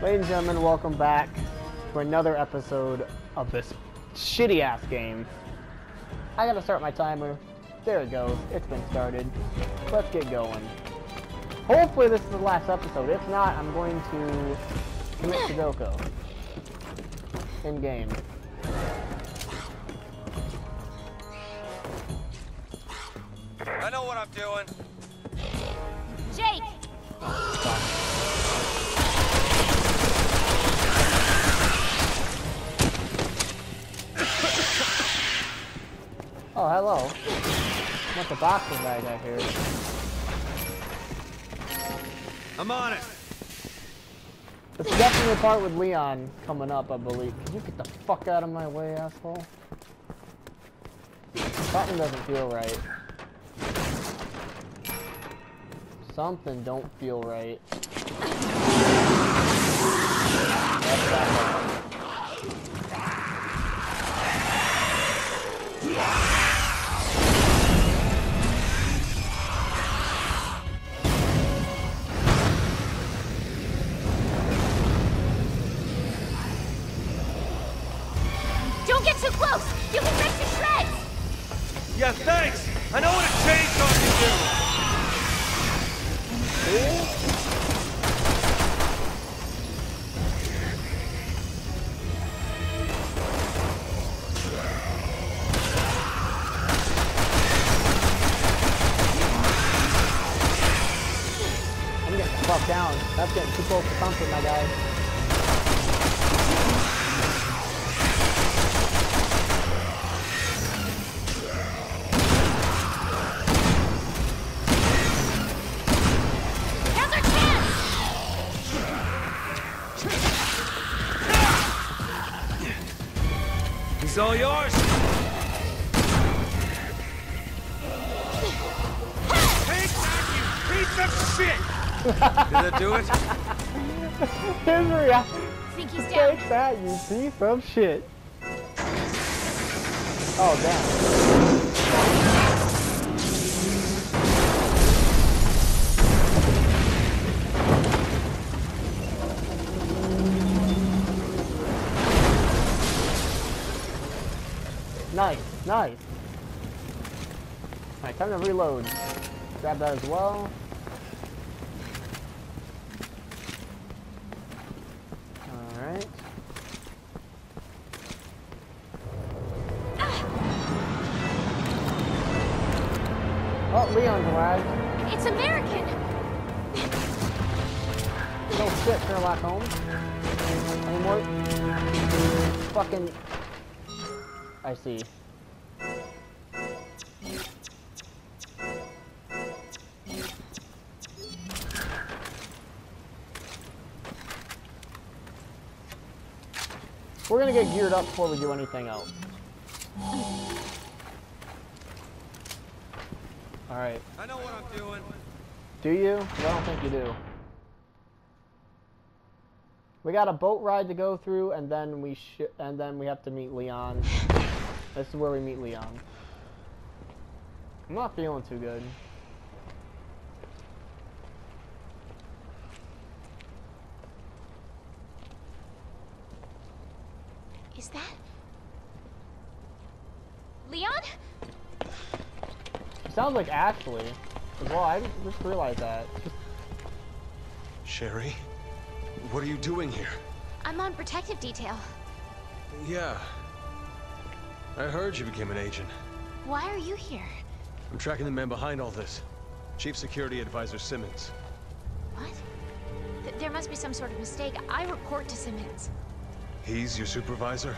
Ladies and gentlemen, welcome back to another episode of this shitty ass game. I gotta start my timer. There it goes. It's been started. Let's get going. Hopefully this is the last episode. If not, I'm going to commit Sudoku. In game. I know what I'm doing. Jake! Oh, hello. What the boxing bag I hear? I'm on it. It's definitely the part with Leon coming up, I believe. Can you get the fuck out of my way, asshole? Something doesn't feel right. Something don't feel right. That's He's all yours. Take that, you piece of shit! Did that do it? His reaction. Think he's down. Take that, you piece of shit. Oh, damn. Nice. Alright, time to reload. Grab that as well. Alright. Oh, Leon's arrived. It's American! No shit, Sherlock Holmes. Any more? Fucking. I see. We're gonna get geared up before we do anything else. Alright. I know what I'm doing. Do you? I don't think you do. We got a boat ride to go through, and then we sh and then we have to meet Leon. This is where we meet Leon. I'm not feeling too good. Is that... Leon? It sounds like Ashley. as Well, I just realized that. Sherry, what are you doing here? I'm on protective detail. Yeah. I heard you became an agent. Why are you here? I'm tracking the man behind all this. Chief Security Advisor Simmons. What? Th there must be some sort of mistake. I report to Simmons. He's your supervisor?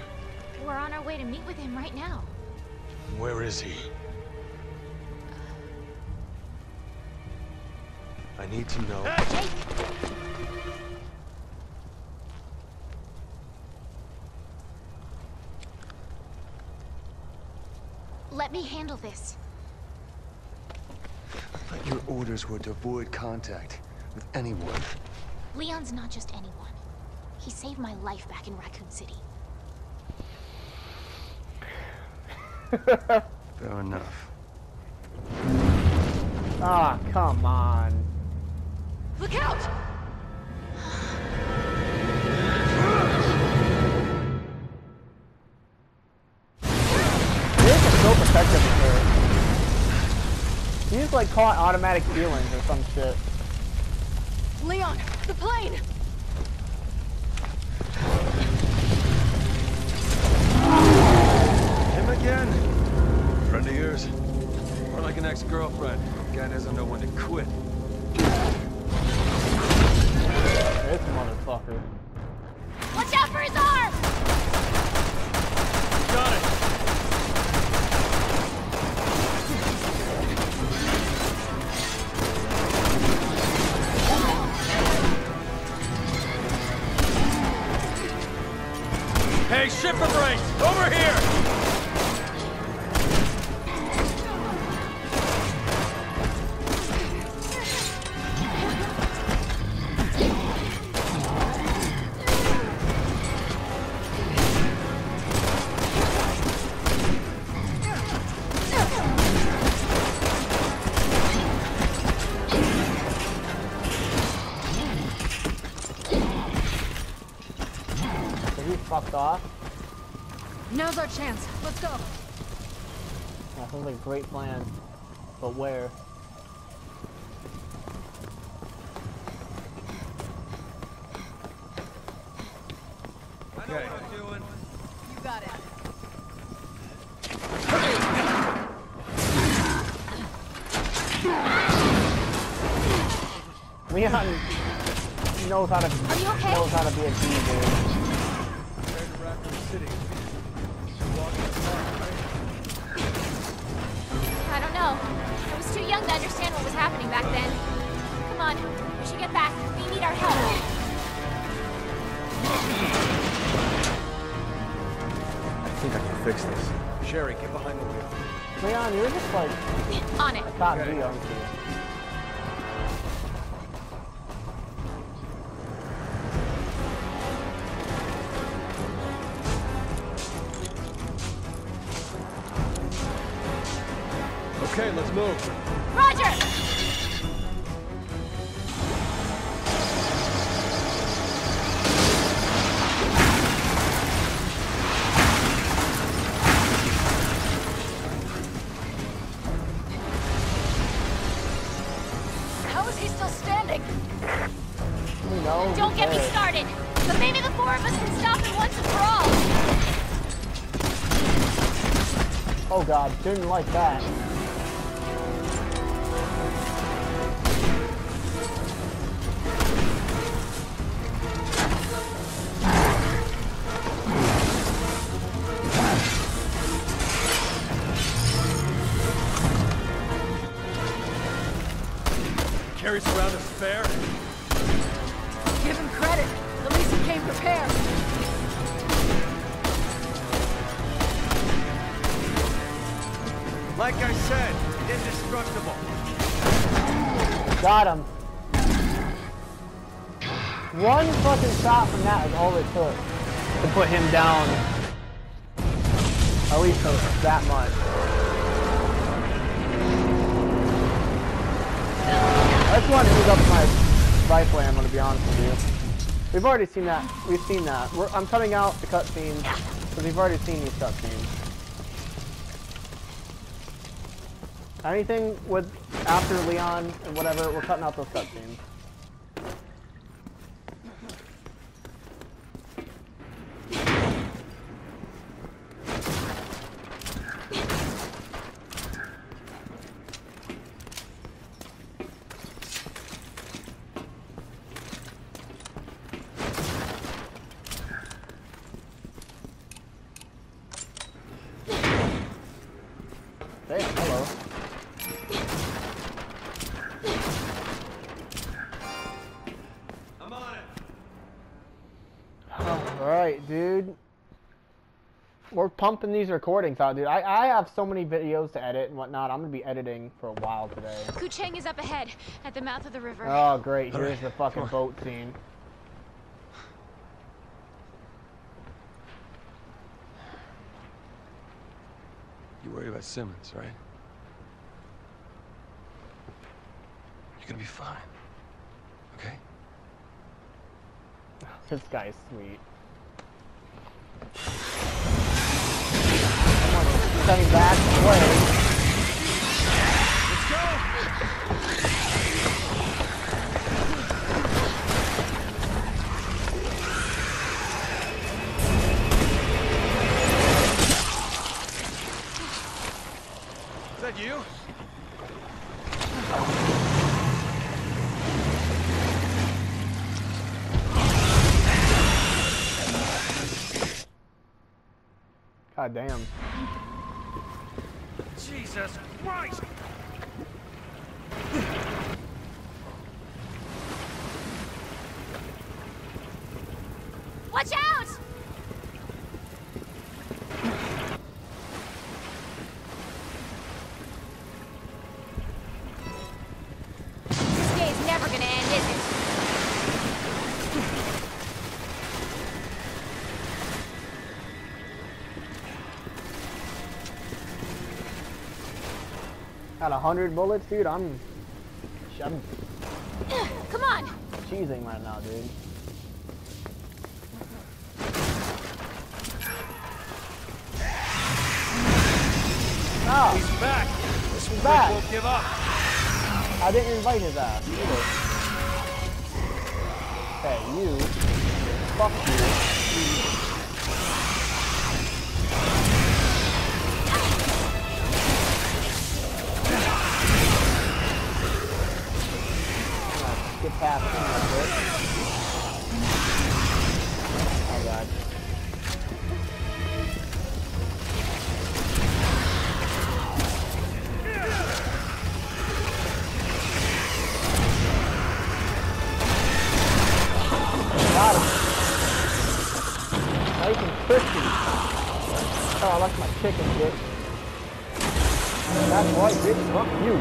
We're on our way to meet with him right now. Where is he? I need to know. Jake! Let me handle this. But your orders were to avoid contact with anyone. Leon's not just anyone. He saved my life back in Raccoon City. Fair enough. Ah, come on. Look out! This is so protective of her. She like caught automatic feelings or some shit. Leon, the plane! Him again? Friend of yours? More like an ex-girlfriend. Guy doesn't know when to quit. Motherfucker. Watch out for his arm! Got it! Hey, shipper brakes! Over here! Okay. You got it. Leon knows how to okay? knows how to be a G dude. I don't know. I was too young to understand what was happening back then. Come on, we should get back. We need our help. Fix this. Sherry, get behind the wheel. Leon, you're just like On it. a top Okay. G, aren't? Okay, let's move. Still standing? We know. Don't get me started. But maybe the four of us can stop him once and for all. Oh god, didn't like that. Got him. One fucking shot from that is all it took to put him down. At least that much. Wanted to use up my rifle ammo to be honest with you. We've already seen that. We've seen that. We're, I'm cutting out the cutscenes because we've already seen these cutscenes. Anything with after Leon and whatever, we're cutting out those cutscenes. Pumping these recordings out, dude. I, I have so many videos to edit and whatnot. I'm gonna be editing for a while today. Kucheng is up ahead, at the mouth of the river. Oh, great. Here's Alright, the fucking boat scene. You worry about Simmons, right? You're gonna be fine. Okay? This guy's sweet. coming back play. Is that you? God damn. Never gonna end, is it? Got a hundred bullets, dude. I'm, I'm Come on! cheesing right now, dude. No, He's back! This He's prick back. won't give up! I didn't invite his ass either. Hey, you. Fuck you. Get past him Nice and crispy. Oh, I like my chicken, bitch. That's right, bitch. Fuck you.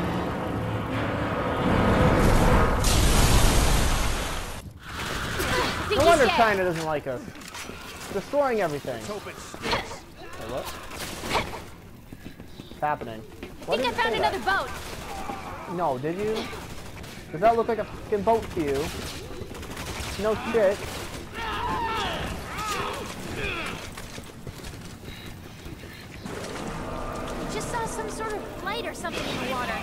No wonder. China doesn't like us. Destroying everything. Hope it sticks. Hey, what? What's happening? Why Think I found say that? another boat. No, did you? Does that look like a fucking boat to you? No shit. Just saw some sort or something in the water.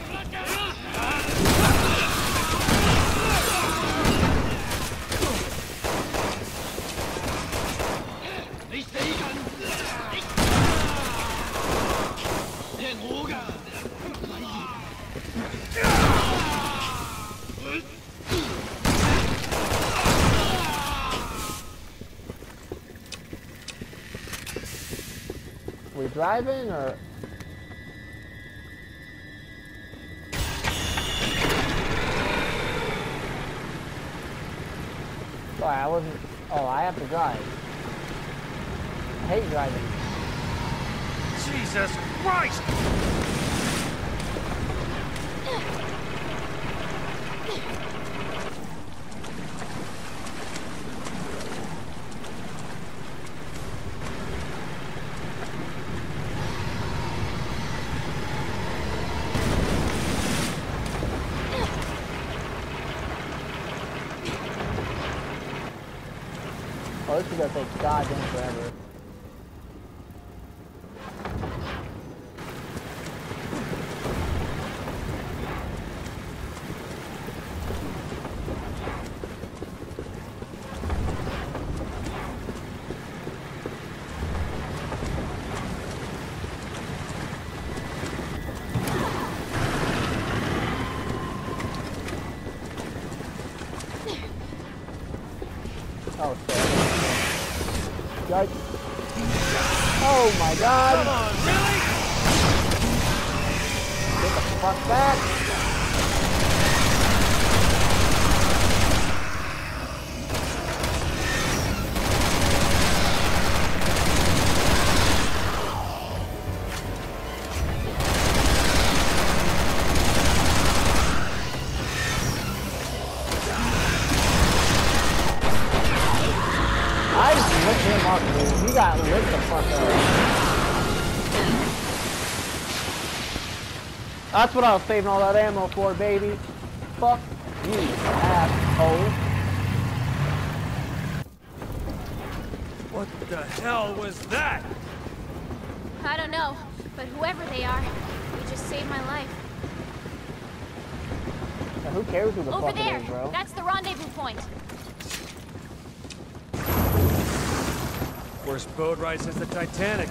We driving or? Sorry, I wasn't. Oh, I have to drive. I hate driving. Jesus Christ! Oh, this is take goddamn forever. Oh, shit. Yikes. Oh my god! Come on, really? Get the fuck back! That's what I was saving all that ammo for, baby. Fuck you, asshole. What the hell was that? I don't know, but whoever they are, they just saved my life. Now, who cares who the Over fuck there! it is, bro? That's the rendezvous point. Worst boat ride since the Titanic.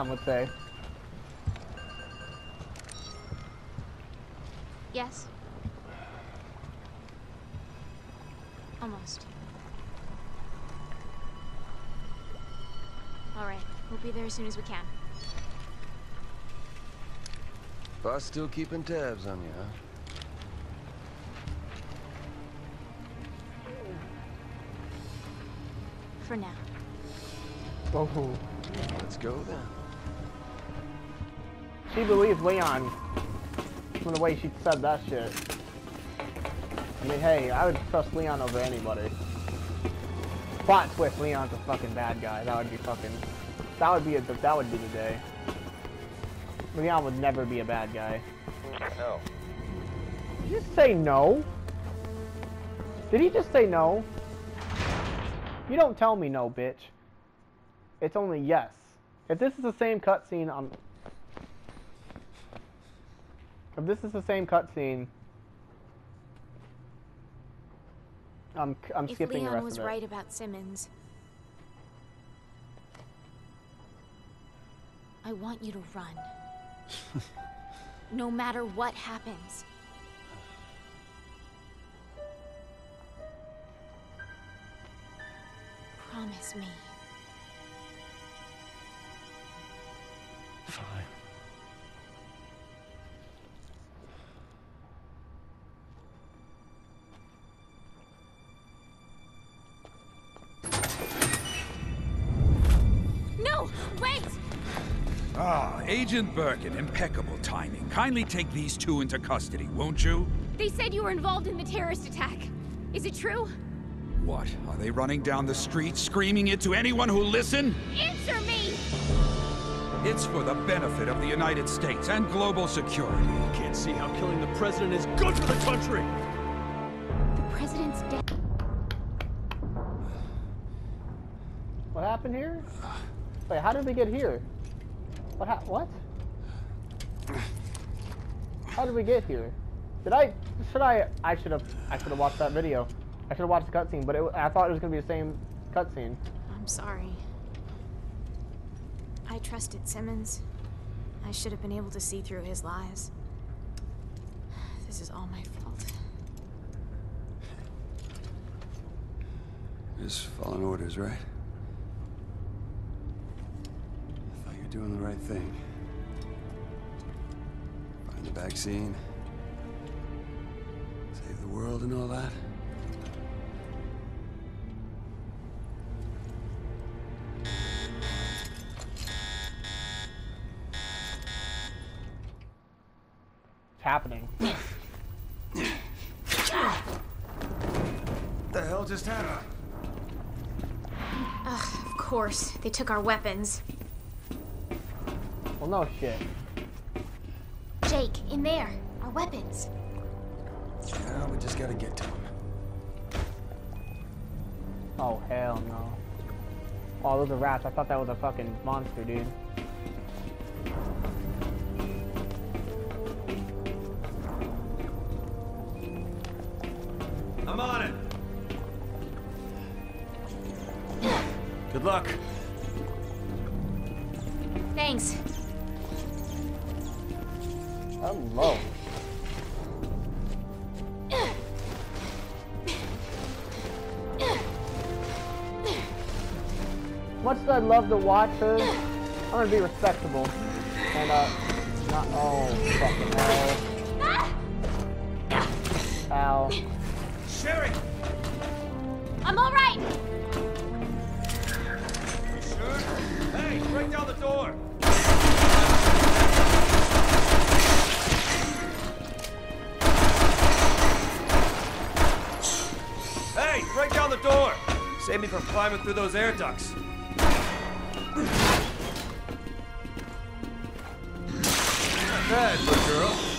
As Leon would say. Yes. Almost. All right, we'll be there as soon as we can. Boss still keeping tabs on you, huh? For now. Oh. Let's go then. She believes Leon from the way she said that shit. I mean, hey, I would trust Leon over anybody. Plot twist, Leon's a fucking bad guy. That would be fucking... That would be a, that would be the day. Leon would never be a bad guy. No. Did you just say no? Did he just say no? You don't tell me no, bitch. It's only yes. If this is the same cutscene, I'm... If this is the same cutscene, I'm I'm If skipping the Leon rest was of it. right about Simmons, I want you to run. no matter what happens. Promise me. Fine. Agent Birkin, impeccable timing. Kindly take these two into custody, won't you? They said you were involved in the terrorist attack. Is it true? What? Are they running down the street screaming it to anyone who'll listen? Answer me! It's for the benefit of the United States and global security. Can't see how killing the president is good for the country. The president's dead. What happened here? Wait, how did we get here? What hap- what? How did we get here? Did I should I I should have I should have watched that video. I should have watched the cutscene, but it, I thought it was gonna be the same cutscene. I'm sorry. I trusted Simmons. I should have been able to see through his lies. This is all my fault. Just following orders, right? I thought you were doing the right thing. Find the vaccine. Save the world and all that. It's happening. The hell just happened? Ugh, of course. They took our weapons. Well, no shit. Jake, in there. Our weapons. Yeah, we just gotta get to him. Oh hell no. Oh, those are rats. I thought that was a fucking monster, dude. I'm on it. Good luck. Thanks. Hello. Much as I'd love to watch her, I'm gonna be respectable. And, uh, not, oh, fucking hell. Ow. Sherry! I'm all right. You sure? Hey, break down the door! Save me from climbing through those air ducts. Not bad, good girl.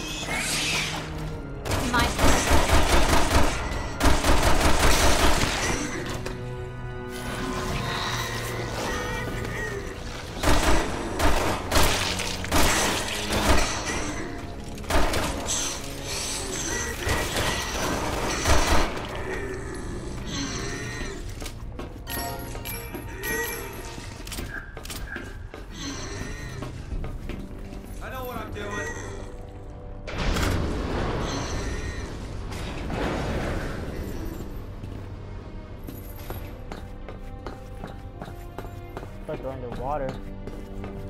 Like they're underwater.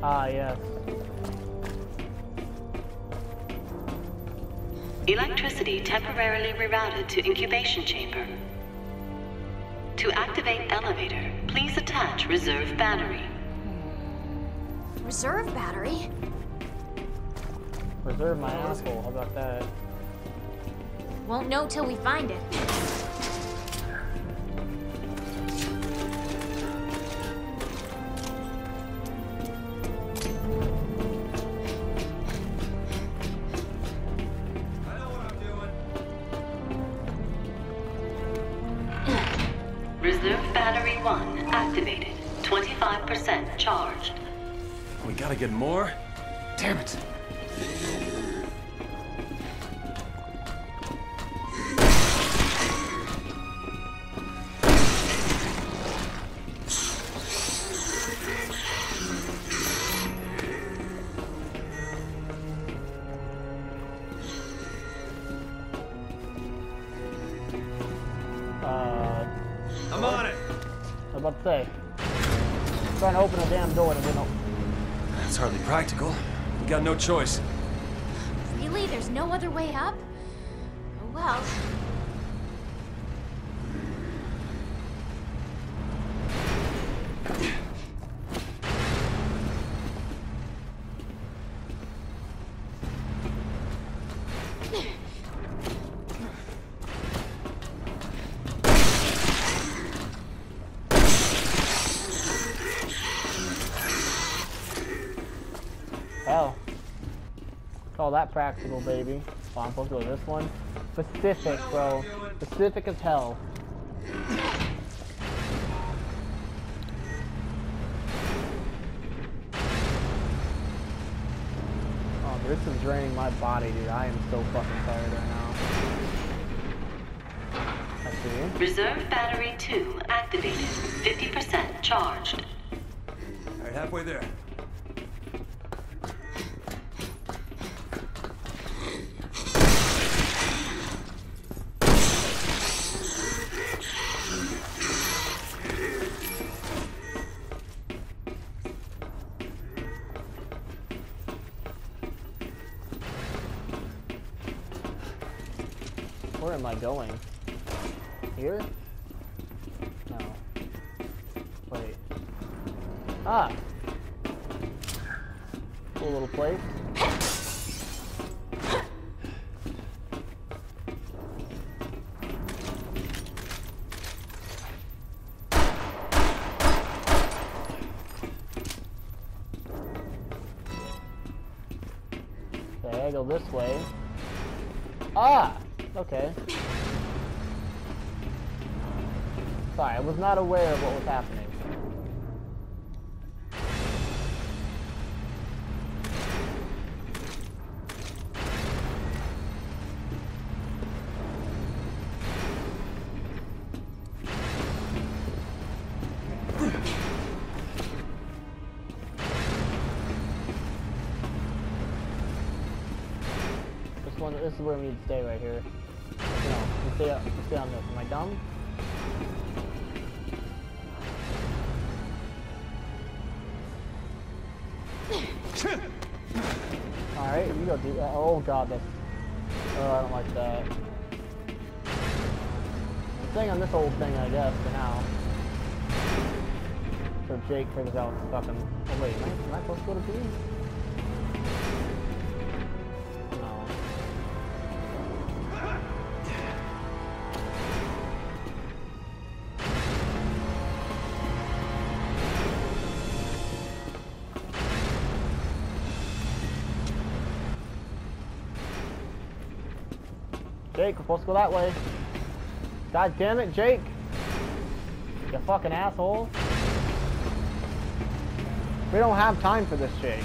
Ah, yes. Electricity temporarily rerouted to incubation chamber. To activate elevator, please attach reserve battery. Reserve battery? Reserve my asshole. How about that? Won't know till we find it. Reserve battery 1 activated. 25% charged. We gotta get more? Damn it. Choice. Really? There's no other way up? Oh, Well, Hell. Call that practical, baby. Oh, I'm supposed to go this one? Specific, bro. Specific as hell. Oh, this is draining my body, dude. I am so fucking tired right now. I see. Reserve battery 2 activated. 50% charged. All right, halfway there. Go this way. Ah! Okay. Sorry, I was not aware of what was happening. Is where we need to stay right here. No, let's stay, up, stay on this. Am I dumb? Alright, you go do that. Oh god, that's... Oh, I don't like that. Staying on this old thing, I guess, for now. So Jake figures out fucking... Oh wait, am I, am I supposed to go to B? Supposed to go that way. God damn it, Jake! You fucking asshole. We don't have time for this, Jake.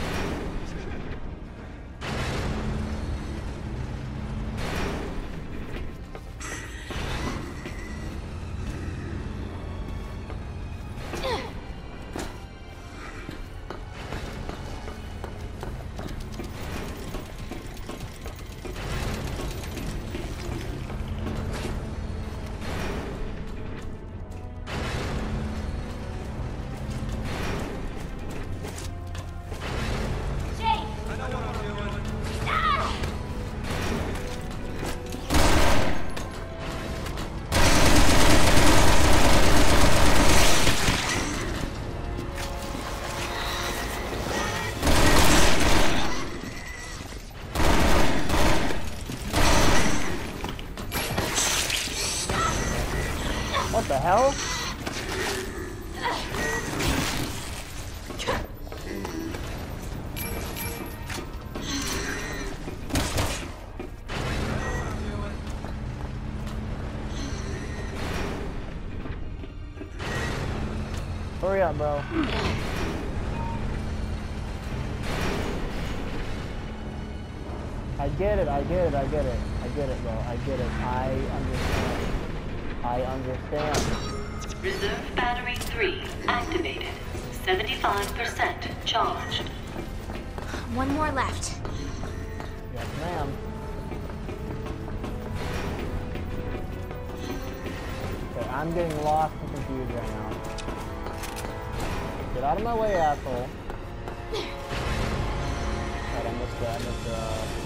Hurry up, bro. I get it, I get it, I get it. I get it, bro. I get it. I understand. I understand. Reserve battery 3 activated. 75% charged. One more left. Yes, ma'am. Okay, I'm getting lost and confused right now. Out of my way, asshole. I missed the, I missed the,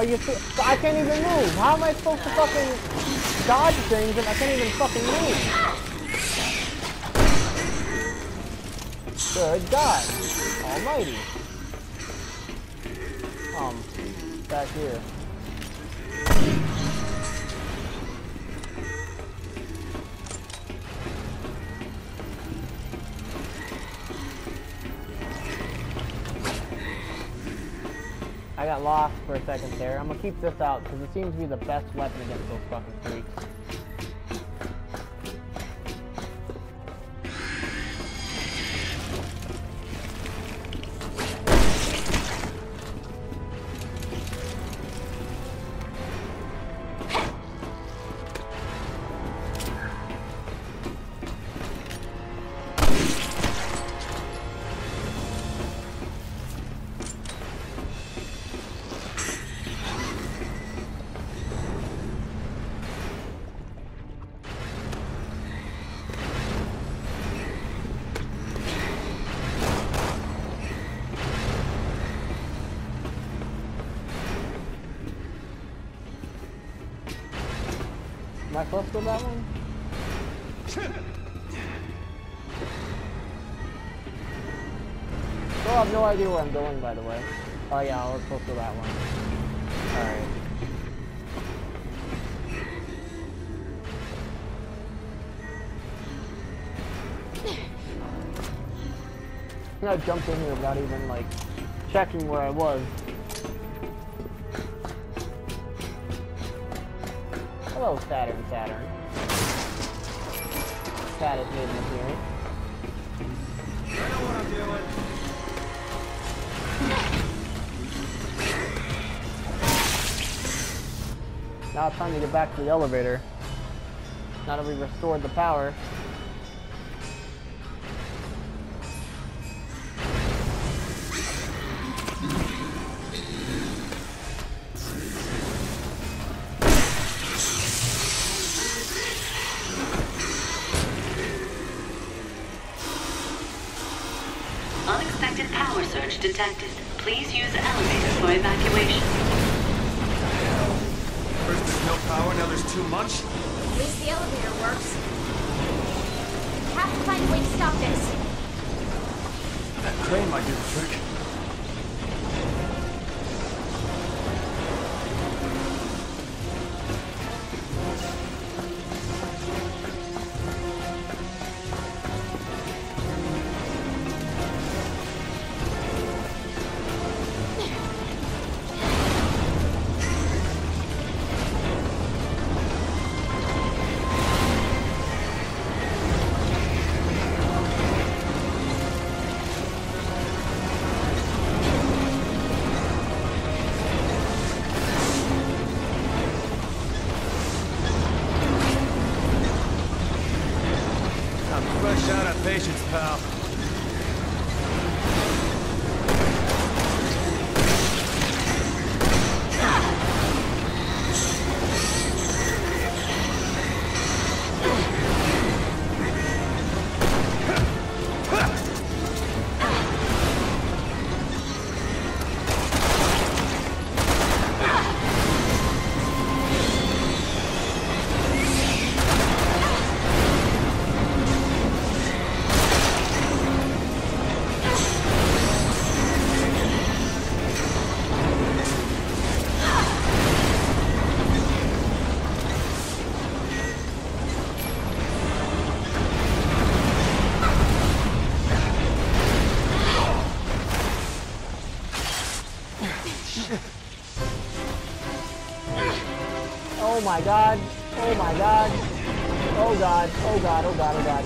are you I can't even move. How am I supposed to fucking dodge things if I can't even fucking move? Good God Almighty. Um, back here. Lost for a second there. I'm gonna keep this out because it seems to be the best weapon against those fucking freaks. To go that one? Still have no idea where I'm going, by the way. Oh yeah, I was supposed to that one. Alright. I jumped in here without even, like, checking where I was. Oh, Hello, Saturn, Saturn. Saturn made an appearance. I know what I'm doing. Now it's time to get back to the elevator. Now that we've restored the power. Detected. Please use elevator for evacuation. First there's no power, now there's too much. At least the elevator works. We have to find a way to stop this. That crane might do the trick. Oh my god. Oh my god. Oh god. Oh god. Oh god. Oh god.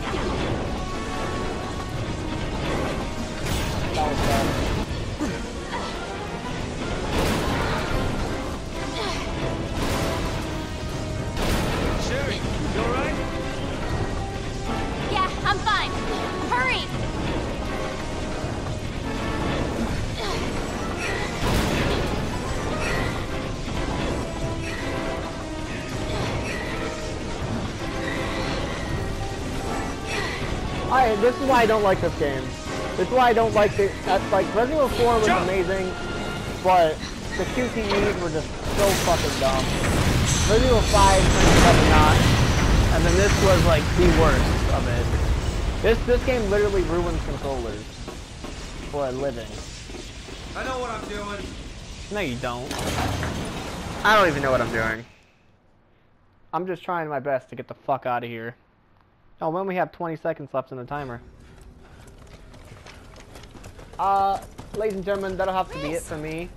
That was bad. Why I don't like this game. This is why I don't like the, uh, like, Resident Evil 4 was amazing, but the QTEs were just so fucking dumb. Resident Evil 5 turned out not, and then this was like the worst of it. This, this game literally ruins controllers for a living. I know what I'm doing. No, you don't. I don't even know what I'm doing. I'm just trying my best to get the fuck out of here. Oh, when we have 20 seconds left in the timer. Uh, ladies and gentlemen, that'll have to be it for me.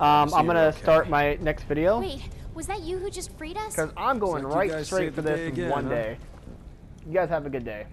Um, I'm gonna okay. start my next video Wait, was that you who just freed us? because I'm going Looks like you right straight for this again, one huh? day. You guys have a good day.